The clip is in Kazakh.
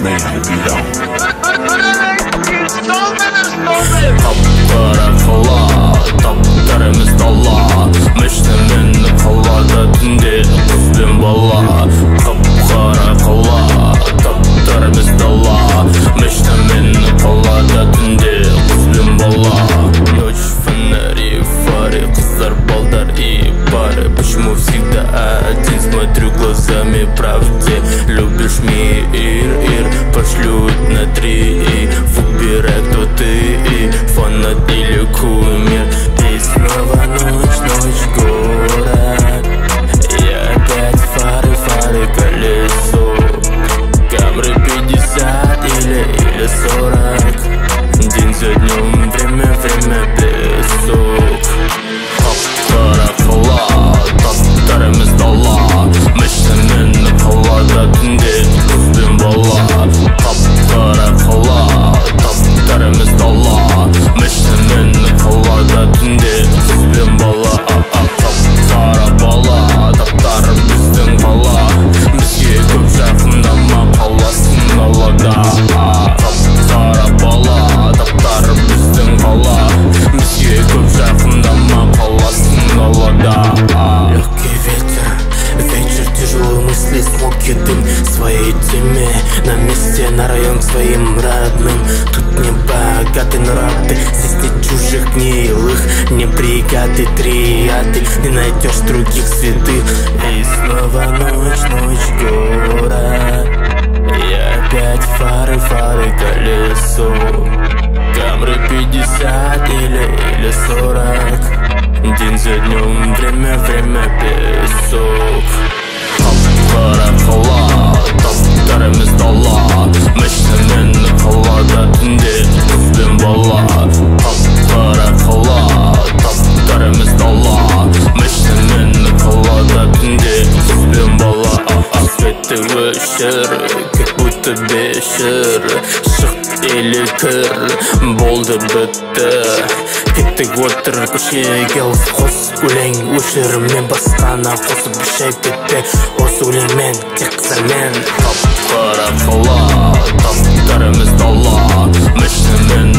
наивно видал Таптары қыла, таптарымыз дала Мүшті мені қалада түнде қыз бен бала Қап-қара қала, таптарымыз дала Мүшті мені қалада түнде қыз бен бала Ночь фонари, фары, қыздар, балдар и пары Почему всегда один смотрю глазами правде Любишь меня и Schluss. Тяжелые мысли, смог и дым Своей теме. На месте, на район своим родным. Тут не богатый, но рады Здесь нет чужих гнилых, не бригады, триады Не найдешь других святых. И снова ночь, ночь, город вечер Шық или кір, болды бітті кеттік отыр көшеге алыс қос өлең өшір мен басқаны қосып шай кетпе осы өлеңмен тек қыздармен қап-қара қала тастарымыз дала мәшінемен